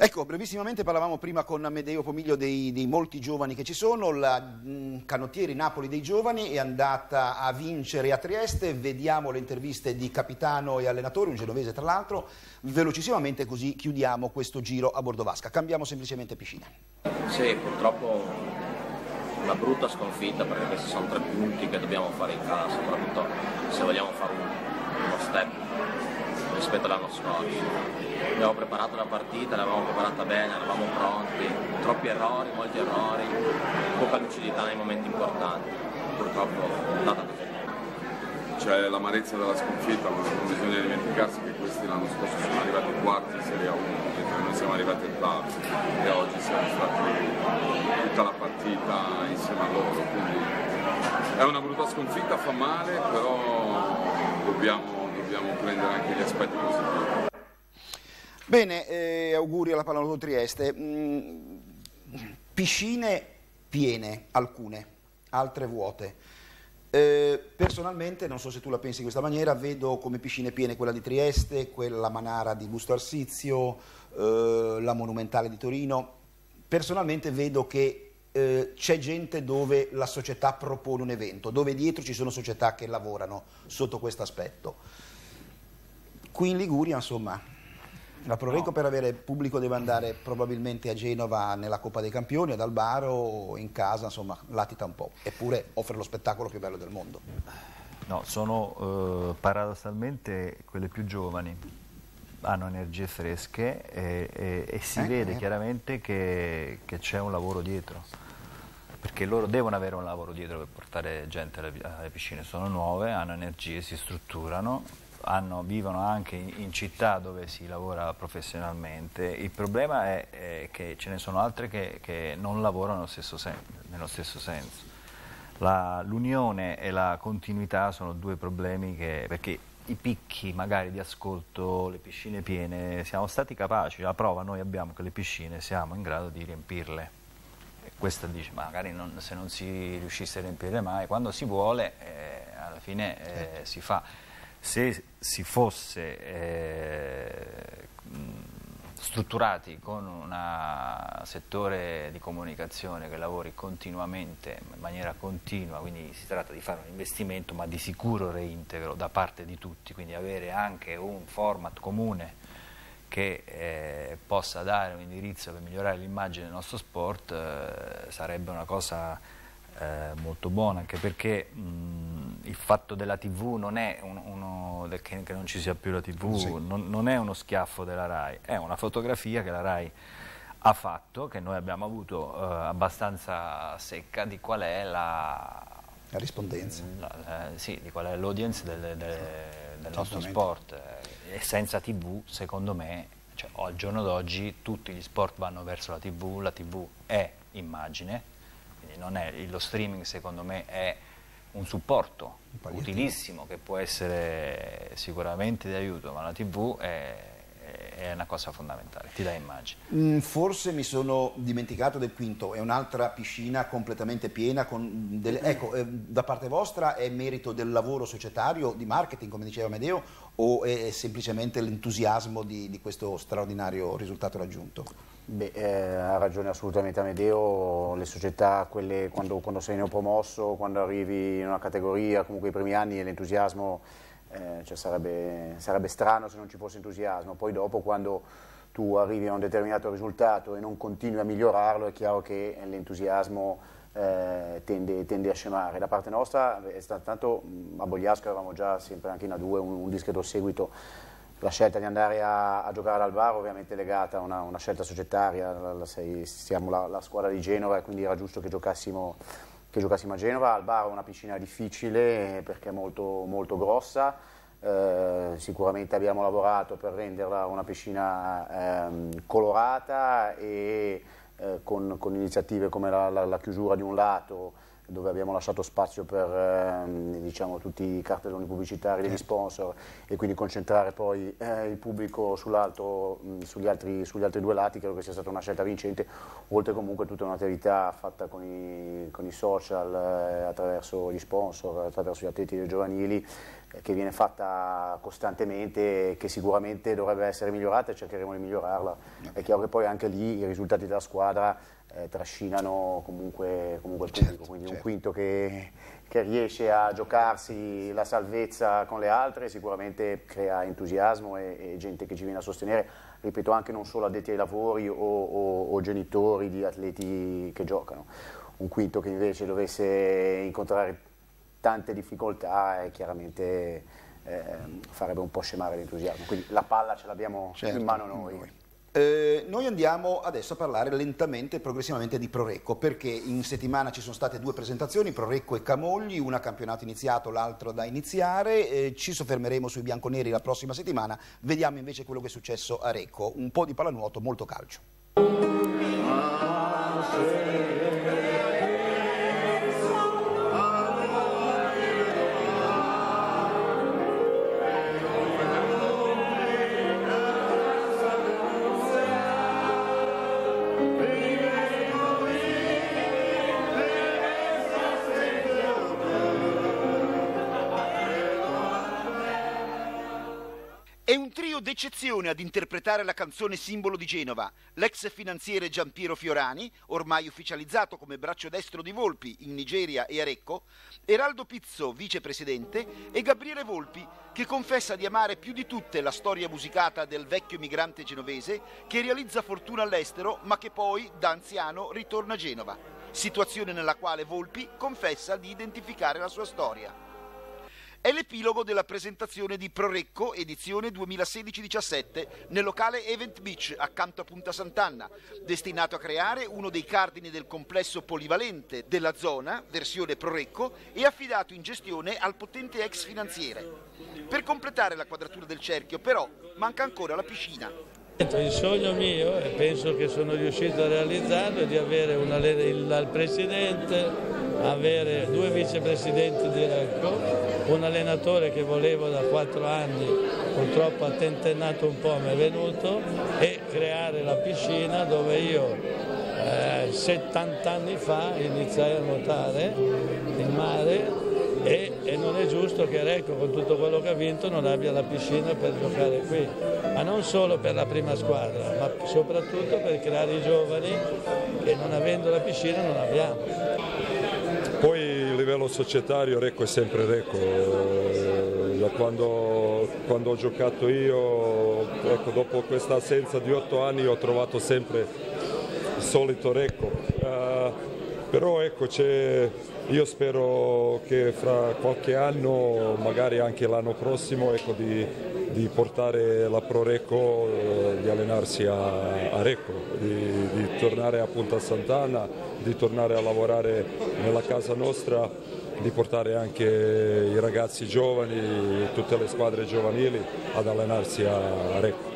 Ecco, brevissimamente parlavamo prima con Amedeo Pomiglio dei, dei molti giovani che ci sono, la mh, canottieri Napoli dei giovani è andata a vincere a Trieste, vediamo le interviste di capitano e allenatore, un genovese tra l'altro, velocissimamente così chiudiamo questo giro a bordo vasca, cambiamo semplicemente piscina. Sì, purtroppo una brutta sconfitta perché questi sono tre punti che dobbiamo fare in casa, soprattutto se vogliamo fare un, uno step rispetto all'anno scorso. Abbiamo preparato la partita, l'avevamo preparata bene, eravamo pronti, troppi errori, molti errori, poca lucidità nei momenti importanti, purtroppo è andata così. C'è l'amarezza della sconfitta, ma non bisogna dimenticarsi che questi l'anno scorso sono arrivati quarti in Serie 1, mentre noi siamo arrivati ottavi e oggi siamo stati tutta la partita insieme a loro, quindi è una brutta sconfitta, fa male, però dobbiamo, dobbiamo prendere anche gli aspetti positivi. Bene, eh, auguri alla Pallanuoto Trieste. Mm, piscine piene, alcune, altre vuote. Eh, personalmente, non so se tu la pensi in questa maniera, vedo come piscine piene quella di Trieste, quella Manara di Busto Arsizio, eh, la Monumentale di Torino. Personalmente vedo che eh, c'è gente dove la società propone un evento, dove dietro ci sono società che lavorano sotto questo aspetto. Qui in Liguria, insomma, la Proreco no. per avere pubblico deve andare probabilmente a Genova nella Coppa dei Campioni, ad Albaro o in casa, insomma, latita un po'. Eppure offre lo spettacolo più bello del mondo. No, sono eh, paradossalmente quelle più giovani, hanno energie fresche e, e, e si eh, vede eh. chiaramente che, che c'è un lavoro dietro perché loro devono avere un lavoro dietro per portare gente alle, alle piscine, sono nuove, hanno energie, si strutturano hanno, vivono anche in, in, città dove si lavora professionalmente, il problema è, è che ce ne sono altre che, che non lavorano stesso nello stesso senso. l'unione e la continuità sono due problemi che, perché i picchi magari di ascolto, le piscine piene, siamo stati capaci, la prova noi abbiamo che le piscine siamo in grado di riempirle. E questa dice, magari non, se non si riuscisse a riempirle mai, quando si vuole eh, alla fine eh, si fa se si fosse eh, strutturati con un settore di comunicazione che lavori continuamente, in maniera continua, quindi si tratta di fare un investimento ma di sicuro reintegro da parte di tutti, quindi avere anche un format comune che eh, possa dare un indirizzo per migliorare l'immagine del nostro sport eh, sarebbe una cosa eh, molto buona, anche perché mh, il fatto della TV non è un, uno, che, che, non ci sia più la TV, sì. non, non, è uno schiaffo della RAI, è una fotografia che la RAI ha fatto, che noi abbiamo avuto eh, abbastanza secca di qual è la, la rispondenza. La, eh, sì, di qual è l'audience del, del, del nostro sport. E senza TV, secondo me, cioè, al giorno d'oggi tutti gli sport vanno verso la TV, la TV è immagine, è, lo streaming secondo me è un supporto utilissimo che può essere sicuramente di aiuto, ma la TV è, è una cosa fondamentale, ti dà immagine. Mm, forse mi sono dimenticato del quinto, è un'altra piscina completamente piena. Delle, ecco, eh, da parte vostra è merito del lavoro societario, di marketing, come diceva Medeo, o è semplicemente l'entusiasmo di, di questo straordinario risultato raggiunto? Beh, eh, ha ragione assolutamente Amedeo, le società, quelle, quando, quando, sei neopromosso, quando arrivi in una categoria, comunque i primi anni l'entusiasmo, eh, cioè sarebbe, sarebbe, strano se non ci fosse entusiasmo, poi dopo quando tu arrivi a un determinato risultato e non continui a migliorarlo è chiaro che l'entusiasmo eh, tende, tende, a scemare. Da parte nostra, è stato, tanto a Bogliasco avevamo già sempre anche in A2 un, un discreto seguito la scelta di andare a, a giocare al bar ovviamente legata a una, una scelta societaria, la, la, sei, siamo la, la, squadra di Genova e quindi era giusto che giocassimo, che giocassimo a Genova. Al bar è una piscina difficile perché è molto, molto grossa, eh, sicuramente abbiamo lavorato per renderla una piscina ehm, colorata e eh, con, con, iniziative come la, la chiusura di un lato dove abbiamo lasciato spazio per ehm, diciamo, tutti i cartelloni pubblicitari degli sponsor e quindi concentrare poi eh, il pubblico sull'alto, sugli altri, sugli altri due lati, credo che sia stata una scelta vincente, oltre comunque tutta un'attività fatta con i, con i social, eh, attraverso gli sponsor, attraverso gli atleti giovanili, eh, che viene fatta costantemente e che sicuramente dovrebbe essere migliorata e cercheremo di migliorarla. È chiaro che poi anche lì i risultati della squadra eh, trascinano comunque, comunque il pubblico, certo, quindi certo. un quinto che, che, riesce a giocarsi la salvezza con le altre sicuramente crea entusiasmo e, e, gente che ci viene a sostenere, ripeto anche non solo addetti ai lavori o, o, o genitori di atleti che giocano. Un quinto che invece dovesse incontrare tante difficoltà e chiaramente eh, farebbe un po' scemare l'entusiasmo. Quindi la palla ce l'abbiamo certo, in mano noi. noi. Eh, noi andiamo adesso a parlare lentamente e progressivamente di Prorecco perché in settimana ci sono state due presentazioni, Prorecco e Camogli, una campionato iniziato, l'altro da iniziare, eh, ci soffermeremo sui bianconeri la prossima settimana, vediamo invece quello che è successo a Recco, un po' di pallanuoto, molto calcio. D'eccezione ad interpretare la canzone simbolo di Genova, l'ex finanziere Giampiero Fiorani, ormai ufficializzato come braccio destro di Volpi in Nigeria e a Recco, Eraldo Pizzo, vicepresidente, e Gabriele Volpi, che confessa di amare più di tutte la storia musicata del vecchio migrante genovese che realizza fortuna all'estero ma che poi, da anziano, ritorna a Genova. Situazione nella quale Volpi confessa di identificare la sua storia è l'epilogo della presentazione di Prorecco edizione 2016-17 nel locale Event Beach accanto a Punta Sant'Anna, destinato a creare uno dei cardini del complesso polivalente della zona, versione Prorecco, e affidato in gestione al potente ex finanziere. Per completare la quadratura del cerchio però manca ancora la piscina. Il sogno mio, e penso che sono riuscito a realizzarlo, è di avere una, il presidente, avere due vicepresidenti di Recco un allenatore che volevo da quattro anni, purtroppo ha tentennato un po', mi è venuto, e creare la piscina dove io eh, 70 anni fa iniziai a nuotare in mare e, e, non è giusto che Recco con tutto quello che ha vinto non abbia la piscina per giocare qui, ma non solo per la prima squadra, ma soprattutto per creare i giovani che non avendo la piscina non abbiamo. Livello societario Recco è sempre Recco, da quando, quando ho giocato io, ecco, dopo questa assenza di otto anni ho trovato sempre il solito Recco, uh, però ecco, io spero che fra qualche anno, magari anche l'anno prossimo, ecco, di, di, portare la Pro Recco, eh, di allenarsi a, a Recco, di, di tornare a Punta Sant'Anna di tornare a lavorare nella casa nostra, di portare anche i ragazzi giovani, tutte le squadre giovanili ad allenarsi a Recco.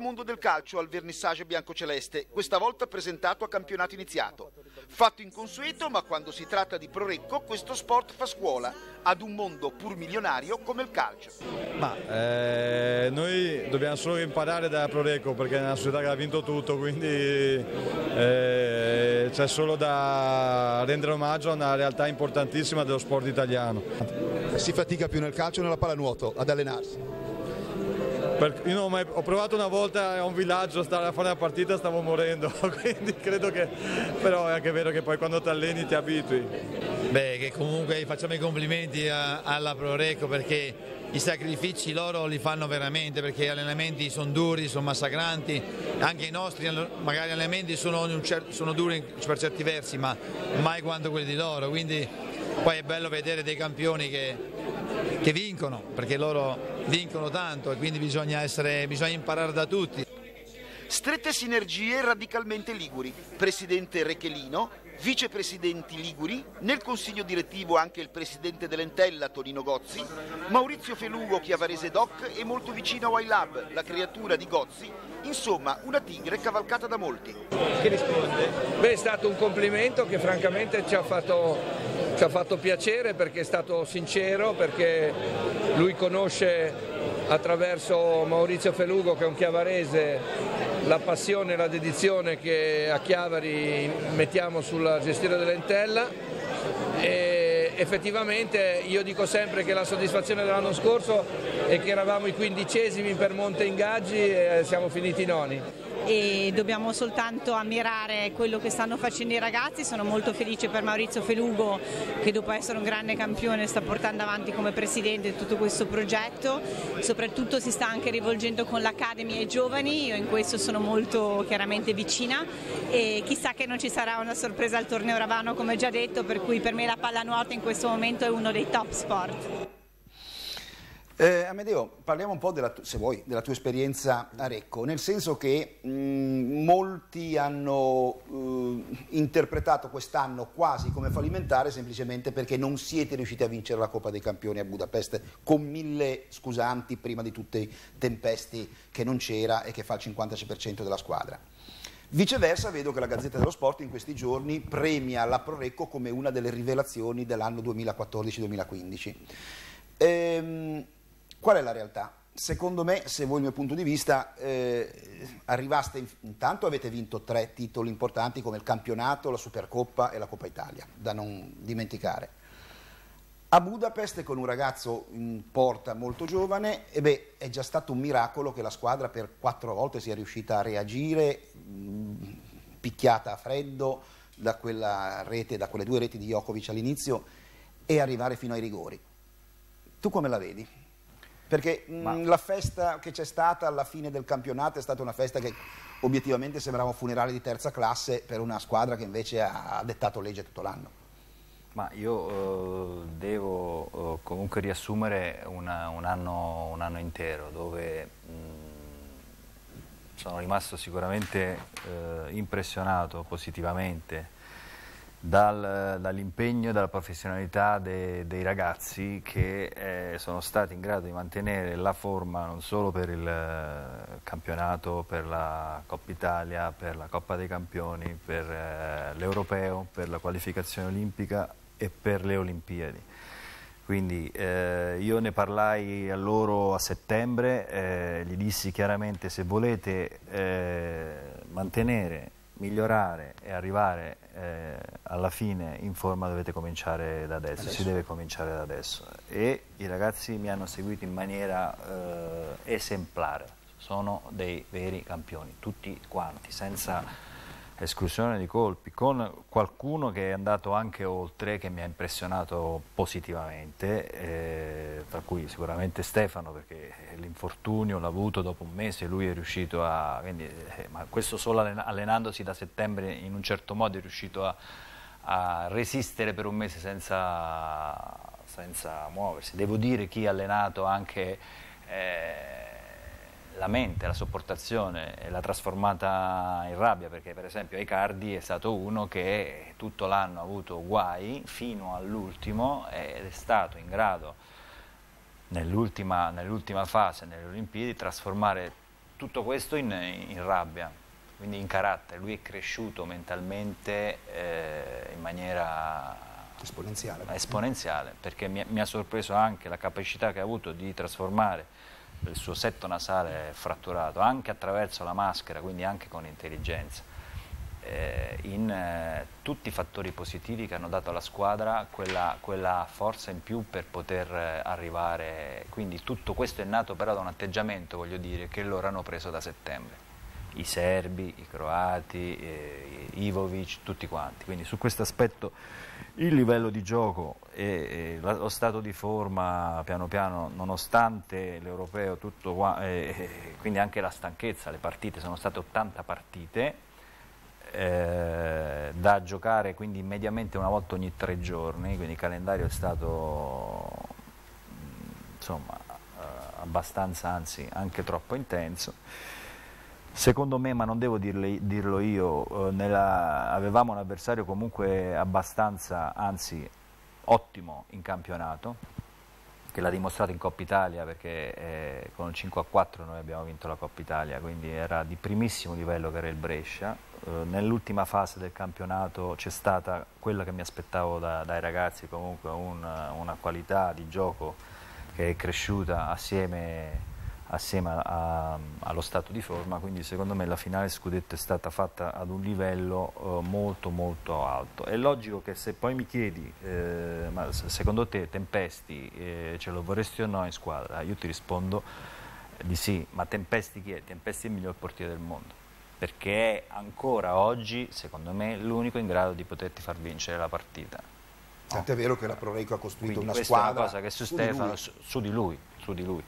Mondo del calcio al vernissage biancoceleste, questa volta presentato a campionato iniziato. Fatto inconsueto, ma quando si tratta di Prorecco, questo sport fa scuola ad un mondo pur milionario come il calcio. Ma eh, noi dobbiamo solo imparare da Prorecco perché è una società che ha vinto tutto, quindi eh, c'è solo da rendere omaggio a una realtà importantissima dello sport italiano. Si fatica più nel calcio o nella pallanuoto ad allenarsi? Io mai, ho provato una volta a un villaggio stare a fare una partita stavo morendo, quindi credo che però è anche vero che poi quando ti alleni ti abitui. Beh, che comunque facciamo i complimenti a, alla Proreco perché i sacrifici loro li fanno veramente perché gli allenamenti sono duri, sono massacranti, anche i nostri magari allenamenti sono, sono duri per certi versi ma mai quanto quelli di loro, quindi poi è bello vedere dei campioni che, che vincono perché loro vincono tanto e quindi bisogna, essere, bisogna imparare da tutti. Strette sinergie radicalmente liguri. Presidente Rechelino, vicepresidenti liguri, nel consiglio direttivo anche il presidente dell'Entella Tonino Gozzi, Maurizio Felugo Chiavarese Doc e molto vicino a YLab, la creatura di Gozzi, insomma una tigre cavalcata da molti. Che risponde? Beh, è stato un complimento che francamente ci ha fatto ci ha fatto piacere perché è stato sincero, perché lui conosce attraverso Maurizio Felugo che è un chiavarese la passione e la dedizione che a Chiavari mettiamo sulla gestione dell'entella. E effettivamente io dico sempre che la soddisfazione dell'anno scorso è che eravamo i quindicesimi per Monte Ingaggi e siamo finiti noni e dobbiamo soltanto ammirare quello che stanno facendo i ragazzi, sono molto felice per Maurizio Felugo che dopo essere un grande campione sta portando avanti come presidente tutto questo progetto, soprattutto si sta anche rivolgendo con l'Academy ai giovani, io in questo sono molto chiaramente vicina. E chissà che non ci sarà una sorpresa al torneo Ravano come già detto, per cui per me la pallanuoto in questo momento è uno dei top sport. Eh, Amedeo, parliamo un po' della, se vuoi, della tua esperienza a Recco, nel senso che mh, molti hanno uh, interpretato quest'anno quasi come fallimentare semplicemente perché non siete riusciti a vincere la Coppa dei Campioni a Budapest con mille scusanti prima di tutte i tempesti che non c'era e che fa il 56% della squadra. Viceversa vedo che la Gazzetta dello Sport in questi giorni premia la Prorecco come una delle rivelazioni dell'anno 2014-2015. Ehm, Qual è la realtà? Secondo me, se voi il mio punto di vista, eh, arrivaste, intanto avete vinto tre titoli importanti come il campionato, la Supercoppa e la Coppa Italia, da non dimenticare. A Budapest con un ragazzo in porta molto giovane, e beh, è già stato un miracolo che la squadra per quattro volte sia riuscita a reagire, mh, picchiata a freddo da rete, da quelle due reti di Jokovic all'inizio e arrivare fino ai rigori. Tu come la vedi? Perché Ma... mh, la festa che c'è stata alla fine del campionato è stata una festa che obiettivamente sembrava un funerale di terza classe per una squadra che invece ha dettato legge tutto l'anno. Ma io eh, devo eh, comunque riassumere una, un, anno, un, anno, intero dove mh, sono rimasto sicuramente eh, impressionato positivamente dal, dall'impegno e dalla professionalità de, dei ragazzi che eh, sono stati in grado di mantenere la forma non solo per il eh, campionato, per la Coppa Italia, per la Coppa dei Campioni, per eh, l'Europeo, per la qualificazione olimpica e per le Olimpiadi. Quindi eh, io ne parlai a loro a settembre, eh, gli dissi chiaramente se volete eh, mantenere migliorare e arrivare eh, alla fine in forma dovete cominciare da adesso. adesso, si deve cominciare da adesso e i ragazzi mi hanno seguito in maniera eh, esemplare, sono dei veri campioni, tutti quanti, senza esclusione di colpi, con qualcuno che è andato anche oltre, che mi ha impressionato positivamente, eh, tra cui sicuramente Stefano, perché l'infortunio l'ha avuto dopo un mese, lui è riuscito a, quindi, eh, ma questo solo allenandosi da settembre in un certo modo è riuscito a, a resistere per un mese senza, senza, muoversi. Devo dire chi ha allenato anche... Eh, la mente, la sopportazione l'ha trasformata in rabbia perché per esempio Aicardi è stato uno che tutto l'anno ha avuto guai fino all'ultimo ed è stato in grado nell'ultima, nell fase, nelle Olimpiadi, di trasformare tutto questo in, in, rabbia, quindi in carattere. Lui è cresciuto mentalmente eh, in maniera esponenziale, esponenziale perché mi, mi ha sorpreso anche la capacità che ha avuto di trasformare il suo setto nasale è fratturato, anche attraverso la maschera, quindi anche con intelligenza, eh, in eh, tutti i fattori positivi che hanno dato alla squadra quella, quella forza in più per poter eh, arrivare, quindi tutto questo è nato però da un atteggiamento, voglio dire, che loro hanno preso da settembre. I serbi, i croati, eh, Ivovic, tutti quanti. Quindi su questo aspetto il livello di gioco e, e lo stato di forma piano piano, nonostante l'europeo, tutto qua, e, quindi anche la stanchezza, le partite sono state 80 partite, eh, da giocare quindi mediamente una volta ogni tre giorni, quindi il calendario è stato insomma, eh, abbastanza, anzi anche troppo intenso. Secondo me, ma non devo dirle, dirlo io, eh, nella, avevamo un avversario comunque abbastanza, anzi ottimo in campionato, che l'ha dimostrato in Coppa Italia perché eh, con il 5 a 4 noi abbiamo vinto la Coppa Italia, quindi era di primissimo livello che era il Brescia, eh, nell'ultima fase del campionato c'è stata quella che mi aspettavo da, dai ragazzi, comunque un, una qualità di gioco che è cresciuta assieme assieme a, allo stato di forma, quindi secondo me la finale scudetto è stata fatta ad un livello eh, molto molto alto. È logico che se poi mi chiedi, eh, ma secondo te Tempesti eh, ce lo vorresti o no in squadra? Io ti rispondo di sì, ma Tempesti chi è? Tempesti è il miglior portiere del mondo, perché è ancora oggi, secondo me, l'unico in grado di poterti far vincere la partita. Tant'è vero che la Proreco ha costruito Quindi una squadra è una cosa che su, su Stefano, di su, su, di lui, su di lui.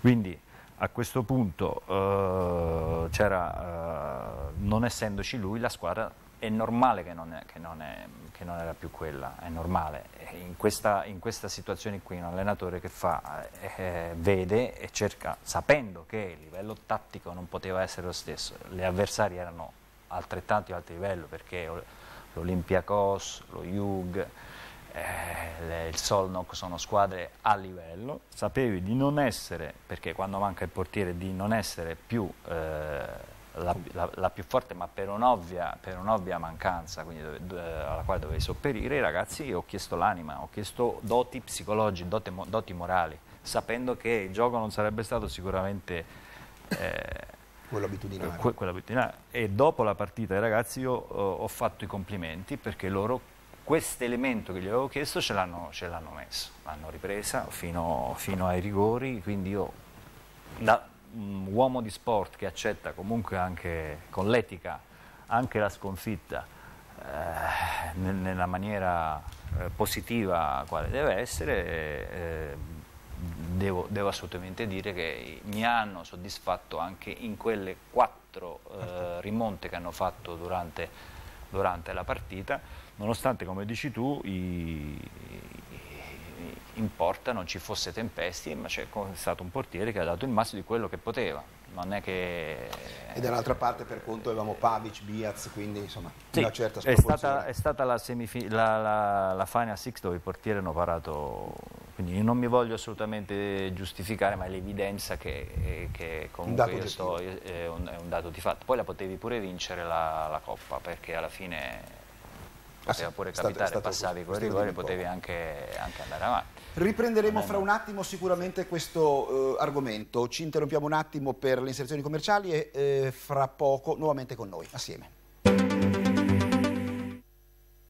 Quindi a questo punto, eh, eh, non essendoci lui, la squadra è normale che non, è, che, non è, che non, era più quella, è normale. In questa, in questa situazione qui un allenatore che fa, eh, vede e cerca, sapendo che il livello tattico non poteva essere lo stesso, gli avversari erano altrettanto di alto livello perché l'Olympiacos, lo Jug, eh, il Solnoc sono squadre a livello, sapevi di non essere, perché quando manca il portiere, di non essere più eh, la, la, la, più forte, ma per un'ovvia, un mancanza dove, dove, alla quale dovevi sopperire, i ragazzi ho chiesto l'anima, ho chiesto doti psicologici, doti, doti, morali, sapendo che il gioco non sarebbe stato sicuramente... Eh, quello abitudinario. Que, quello abitudinario. E dopo la partita ragazzi io ho, ho fatto i complimenti perché loro questo elemento che gli avevo chiesto ce l'hanno, messo, l'hanno ripresa fino, fino, ai rigori, quindi io da um, uomo di sport che accetta comunque anche con l'etica anche la sconfitta eh, nella maniera eh, positiva quale deve essere, eh, devo, devo, assolutamente dire che mi hanno soddisfatto anche in quelle quattro eh, rimonte che hanno fatto durante, durante la partita nonostante come dici tu i, in porta non ci fosse Tempesti, ma c'è stato un portiere che ha dato il massimo di quello che poteva. Non è che... E dall'altra parte per conto avevamo Pavic, Biaz, quindi insomma sì, una certa è stata, è stata la, la, la, la Final Six dove i portieri hanno parato, quindi non mi voglio assolutamente giustificare, ma è l'evidenza che, che comunque sto, è, un, è, un, dato di fatto. Poi la potevi pure vincere la, la Coppa, perché alla fine poteva pure capitare, stato, passavi con i rigori, potevi anche, anche, andare avanti. Riprenderemo fra un attimo sicuramente questo eh, argomento, ci interrompiamo un attimo per le inserzioni commerciali e eh, fra poco nuovamente con noi, assieme.